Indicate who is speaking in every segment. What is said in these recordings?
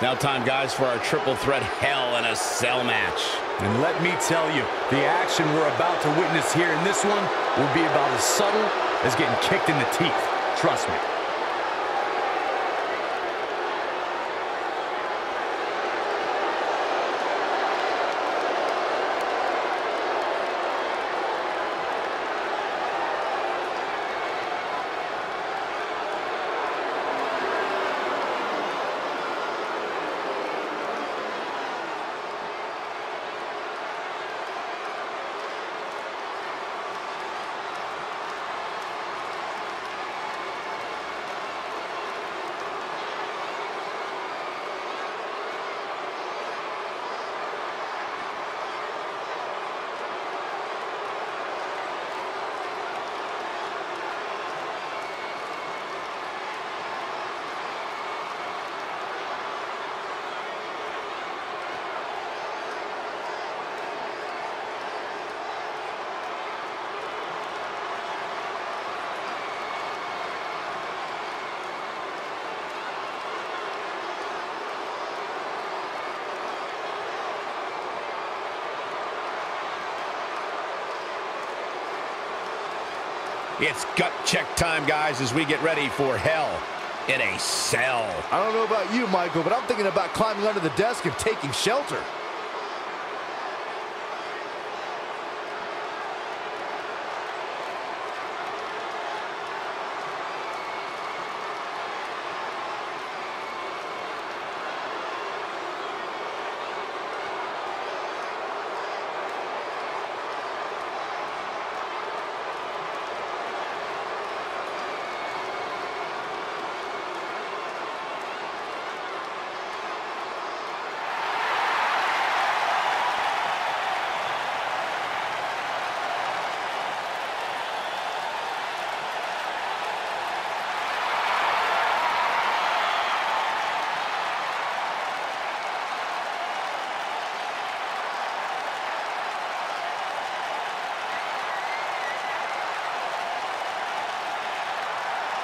Speaker 1: Now time, guys, for our triple threat Hell in a Cell match.
Speaker 2: And let me tell you, the action we're about to witness here in this one will be about as subtle as getting kicked in the teeth. Trust me.
Speaker 1: It's gut check time, guys, as we get ready for Hell in a Cell.
Speaker 3: I don't know about you, Michael, but I'm thinking about climbing under the desk and taking shelter.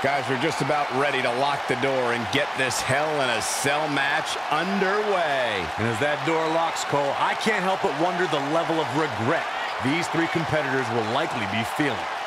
Speaker 1: Guys, we're just about ready to lock the door and get this Hell in a Cell match underway.
Speaker 2: And as that door locks, Cole, I can't help but wonder the level of regret these three competitors will likely be feeling.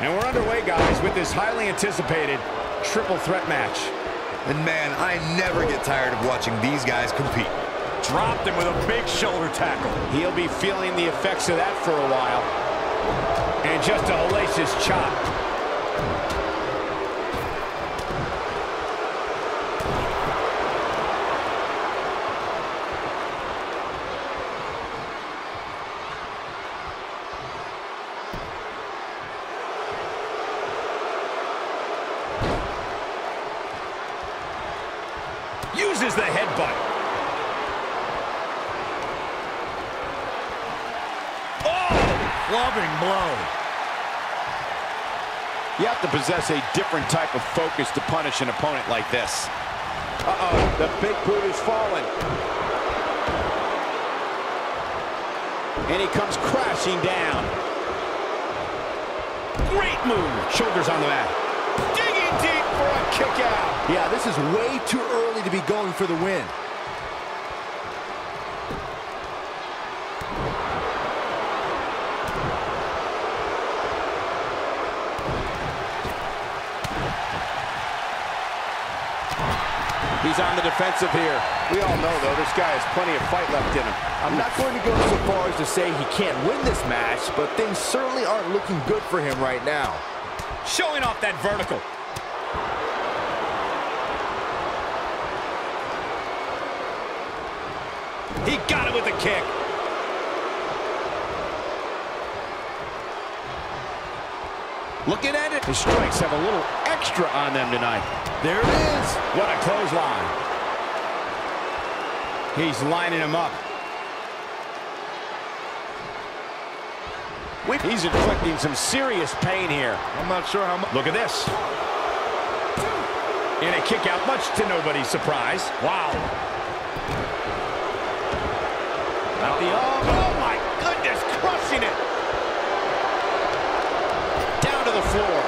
Speaker 1: And we're underway, guys, with this highly anticipated triple threat match.
Speaker 3: And man, I never get tired of watching these guys compete.
Speaker 2: Dropped him with a big shoulder tackle.
Speaker 1: He'll be feeling the effects of that for a while. And just a hellacious chop. Uses the headbutt.
Speaker 2: Oh, clubbing blow.
Speaker 1: You have to possess a different type of focus to punish an opponent like this. Uh-oh, the big boot is falling. And he comes crashing down. Great move. Shoulders on the mat. Digging deep for a kick out.
Speaker 3: Yeah, this is way too early to be going for the win.
Speaker 1: He's on the defensive here. We all know, though, this guy has plenty of fight left in him.
Speaker 3: I'm not going to go so far as to say he can't win this match, but things certainly aren't looking good for him right now.
Speaker 1: Showing off that vertical. He got it with a kick. Looking at it.
Speaker 3: His strikes have a little extra on them tonight.
Speaker 1: There it is. What a clothesline. He's lining him up.
Speaker 3: He's inflicting some serious pain here.
Speaker 1: I'm not sure how much. Look at this. In a kick out, much to nobody's surprise.
Speaker 3: Wow.
Speaker 1: Out the arm.
Speaker 3: Oh, my goodness, crushing it. Down to the floor.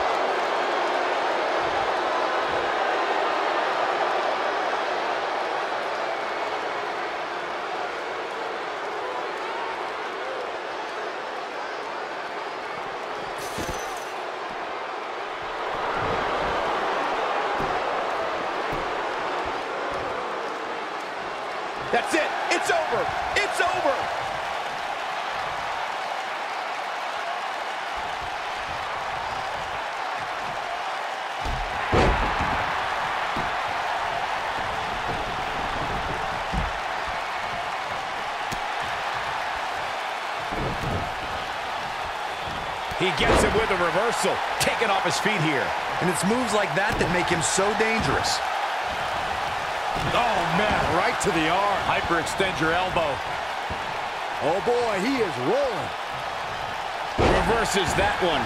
Speaker 3: That's it. It's over. It's over.
Speaker 1: He gets him with a reversal. Taken off his feet here.
Speaker 2: And it's moves like that that make him so dangerous.
Speaker 3: Oh, man, right to the arm.
Speaker 2: Hyperextend your elbow.
Speaker 3: Oh, boy, he is rolling.
Speaker 1: Reverses that one.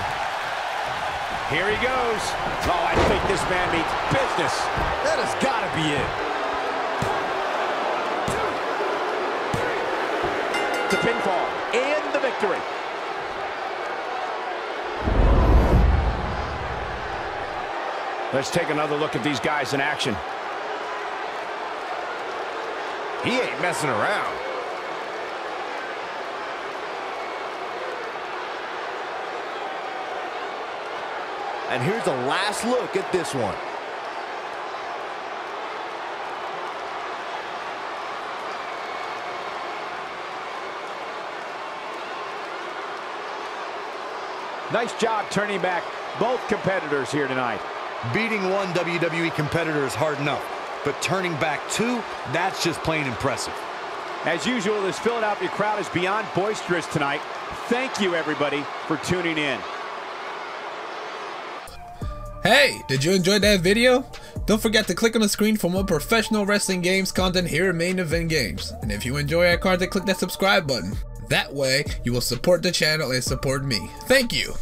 Speaker 1: Here he goes.
Speaker 3: Oh, I think this man means business. That has got to be it. The pinfall and the victory.
Speaker 1: Let's take another look at these guys in action.
Speaker 3: He ain't messing around. And here's a last look at this one. Nice job turning back both competitors here tonight.
Speaker 2: Beating one WWE competitor is hard enough, but turning back two, that's just plain impressive.
Speaker 3: As usual, this Philadelphia crowd is beyond boisterous tonight. Thank you, everybody, for tuning in.
Speaker 4: Hey, did you enjoy that video? Don't forget to click on the screen for more professional wrestling games content here at Main Event Games. And if you enjoy our content, click that subscribe button. That way, you will support the channel and support me. Thank you!